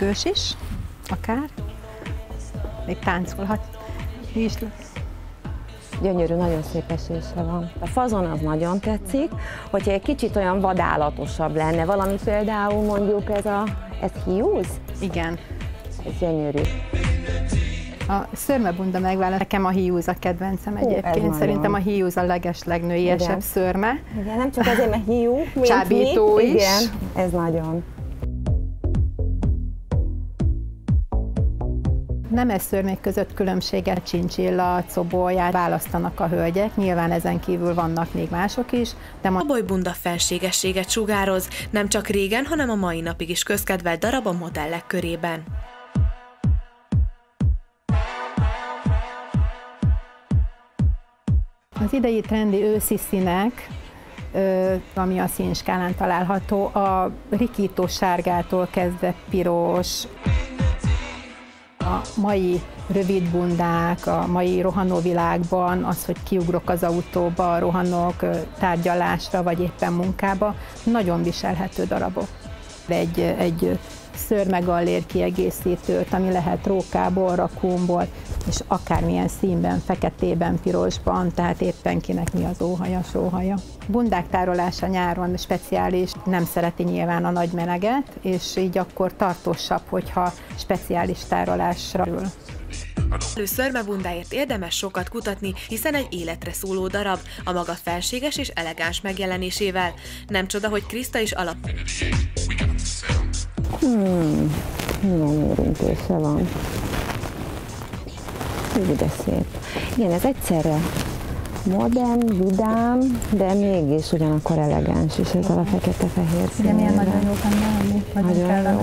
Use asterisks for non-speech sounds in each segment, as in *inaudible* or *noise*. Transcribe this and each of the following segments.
Gős is, akár. Még táncolhat is. Gyönyörű, nagyon szép esése van. A fazon az nagyon tetszik, hogyha egy kicsit olyan vadállatosabb lenne, valami például mondjuk ez a, ez hiúz? Igen. Ez gyönyörű. A szörmebunda megválaszt, nekem a hiúz a kedvencem ez egyébként. Szerintem a hiúz a legeslegnőiesebb Igen. szörme. Igen, nem csak azért, mert hiú, mint Csábító mi. is. Igen, ez nagyon. Nemes szörmék között különbséget csincsilla, cobolyát választanak a hölgyek, nyilván ezen kívül vannak még mások is, de ma A bolybunda felségességet sugároz, nem csak régen, hanem a mai napig is közkedvelt darab a modellek körében. Az idei trendi őszi színek, ami a színskálán található, a rikító sárgától kezdve piros, a mai rövid bundák, a mai rohanó világban, az, hogy kiugrok az autóba, rohanok tárgyalásra, vagy éppen munkába, nagyon viselhető darabok. Egy, egy szörmegallér kiegészítőt, ami lehet rókából, rakúmból, és akármilyen színben, feketében, pirosban, tehát éppen kinek mi az óhaja, sóhaja. Bundák tárolása nyáron speciális, nem szereti nyilván a nagy meleget, és így akkor tartósabb, hogyha speciális tárolásra ül. Elő szörmebundáért érdemes sokat kutatni, hiszen egy életre szóló darab, a maga felséges és elegáns megjelenésével. Nem csoda, hogy Krista is alap Hmm, milyen érintése van. Úgy de szép. Igen, ez egyszerre modern, vidám, de mégis ugyanakkor elegáns is ezzel a fekete-fehér színével. jó benne, Nagyon jó.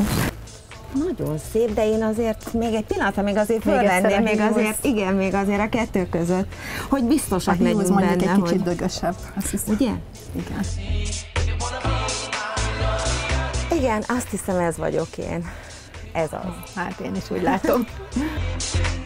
Nagyon szép, de én azért még egy pillanatra még azért Még egyszer fölvenném, a még azért, igen, még azért a kettő között, hogy A biztosak legyünk benne, egy kicsit hogy... dögösebb, azt hiszem. Ugye? Igen. Igen, azt hiszem ez vagyok én. Ez az. Hát én is úgy látom. *laughs*